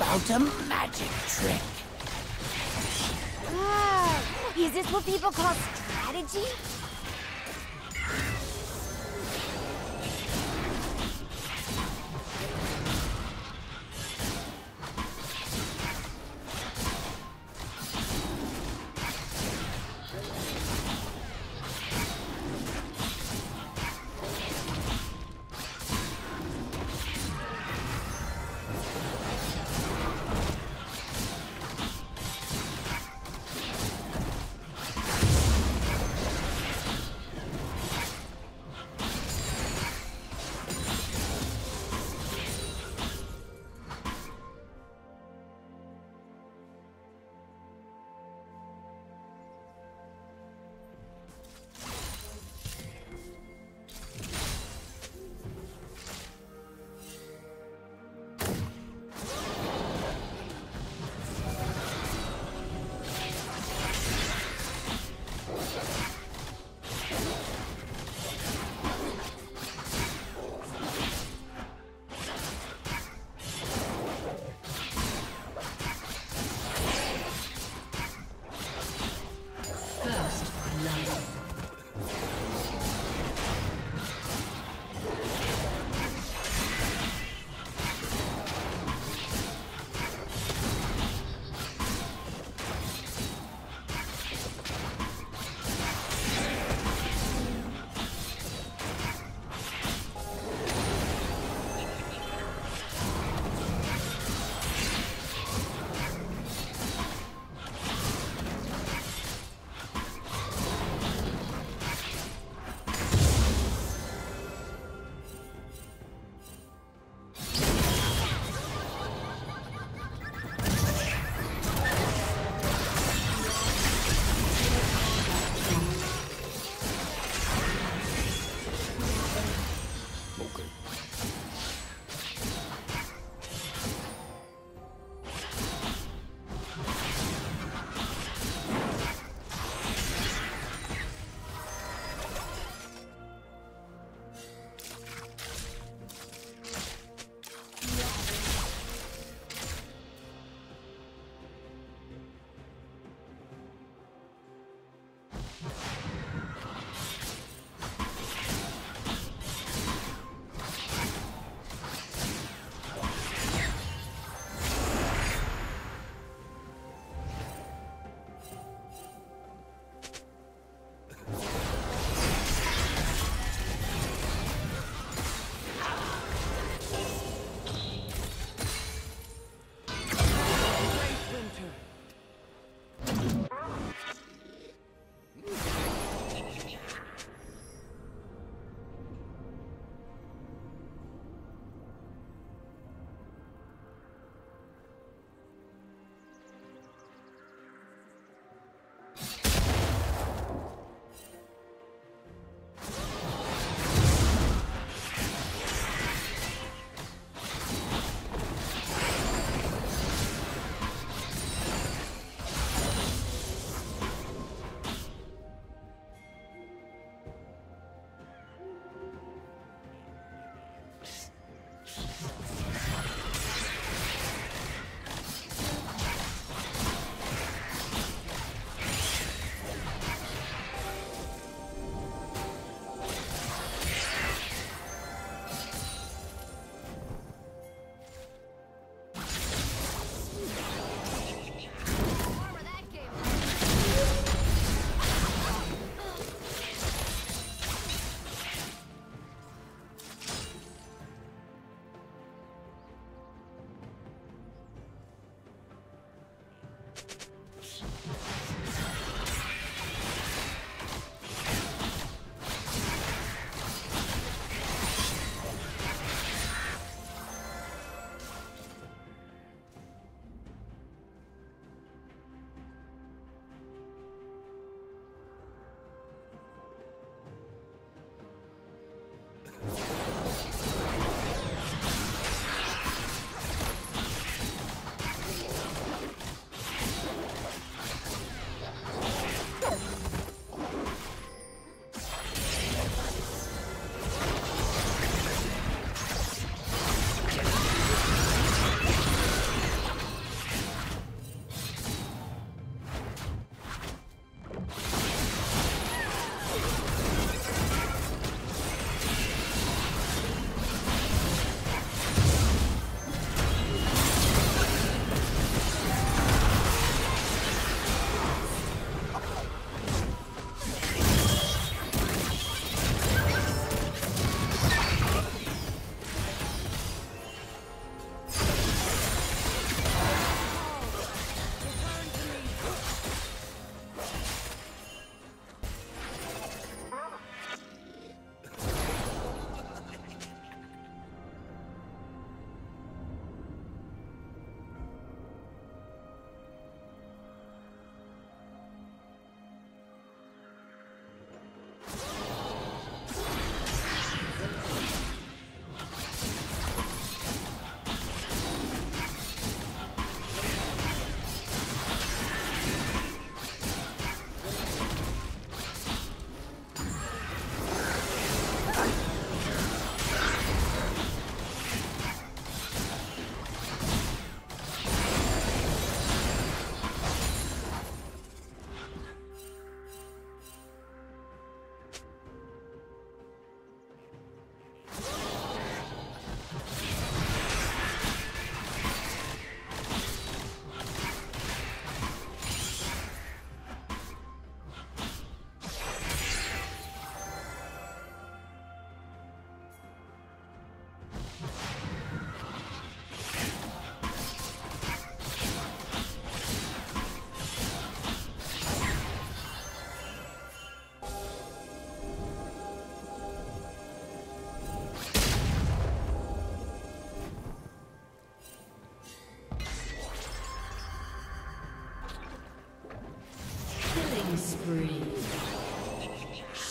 about a magic trick. Ah, is this what people call strategy?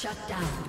Shut down.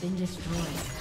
Been destroyed.